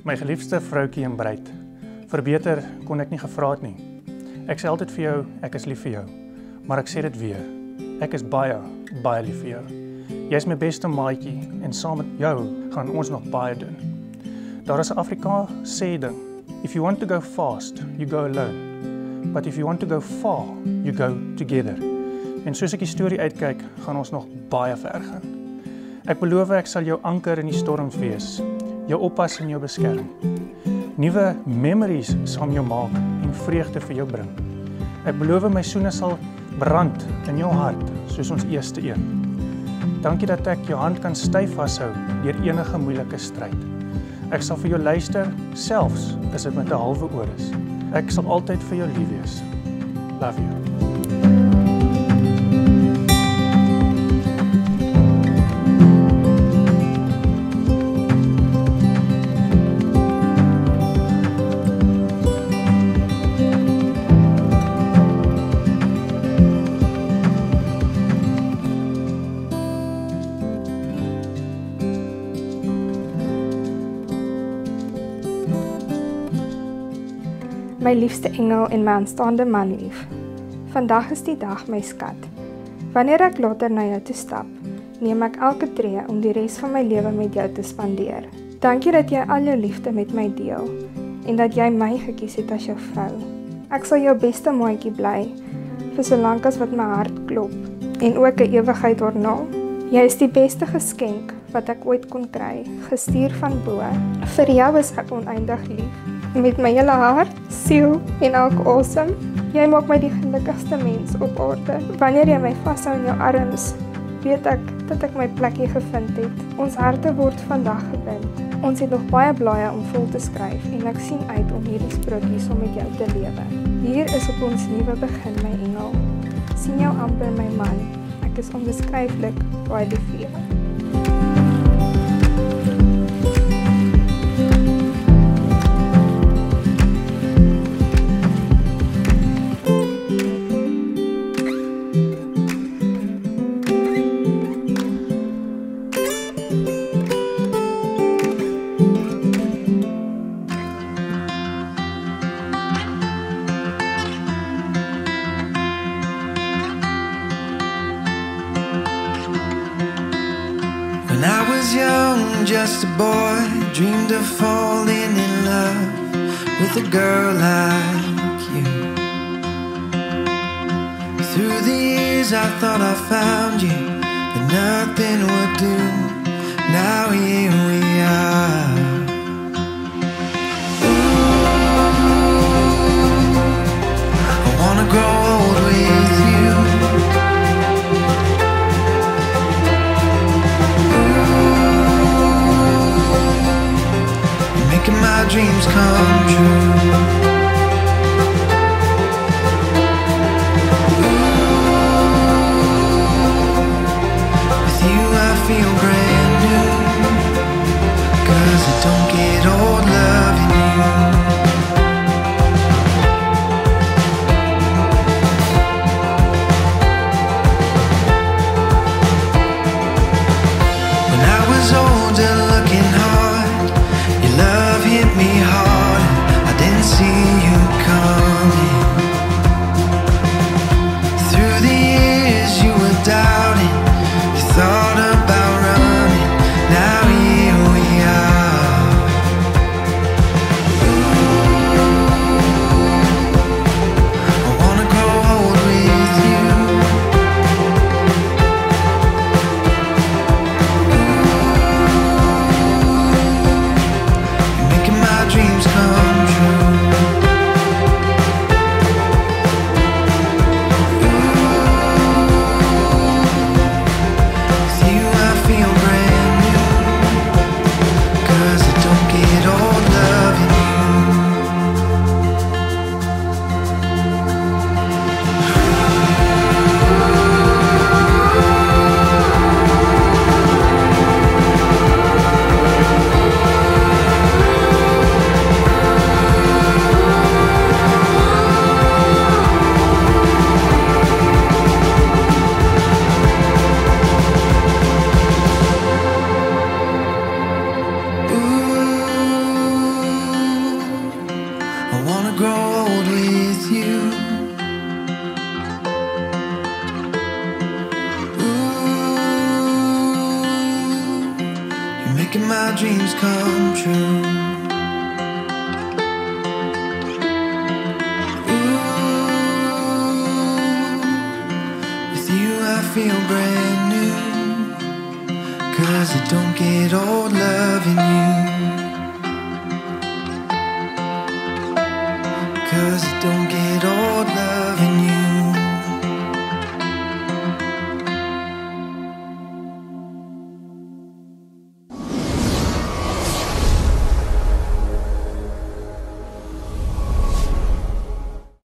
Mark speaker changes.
Speaker 1: My geliefde vroutjie en bruid. Vir beter kon ek nie gevra het nie. Ek sê altyd vir jou, ek is lief vir jou. Maar ek sê dit weer. Ek is baie, baie lief vir jou. Jy is my beste maatjie en saam met jou gaan ons nog baie doen. Daar is 'n Afrikaans sê ding. If you want to go fast, you go alone. But if you want to go far, you go together. En soos ek die storie uitkyk, gaan ons nog baie ver gaan. Ek beloof ek sal jou anker in die storms wees jou oppas en jou beskerm. Nuwe memories sal jou maak en vreugde vir jou bring. Ek beloof my soene sal brand in jou hart soos ons eerste een. Dankie dat ek jou hand kan styf vashou deur enige moeilike stryd. Ek sal vir jou luister selfs as dit met 'n halwe oor is. Ek sal altyd vir jou lief wees. Love you.
Speaker 2: My liefste engel en my aanstaande man lief. Vandag is die dag, my skat. Wanneer ek later na jou toe stap, neem ek elke tree om die res van my lewe met jou te spandeer. Dankie dat jy al jou liefde met my deel en dat jy my gekies het as jou vrou. Ek sal jou beste maatjie bly vir solank as wat my hart klop en ook 'n ewigheid daarna. Jy is die beste geskenk wat ek ooit kon kry, gestuur van bo. Vir jou is ek oneindig lief met my hele hart, siel en elke asem. Jy maak my die gelukkigste mens op aarde. Wanneer jy my vashou in jou arms, weet ek dat ek my plekkie gevind het. Ons harte word vandag gebind. Ons het nog baie blaaie om vol te skryf en ek sien uit om hierdie sprokie saam met jou te lewe. Hier is op ons nuwe begin my engel. sien jou amper my man. Ek is onbeskryflik baie lief vir jou.
Speaker 3: When I was young, just a boy, dreamed of falling in love with a girl like you. Through the years, I thought I found you, but nothing would do. Now here we are. Dreams come true. dreams come true. Ooh, with you I feel brand new. Cause I don't get old loving you. Cause I don't get old loving you.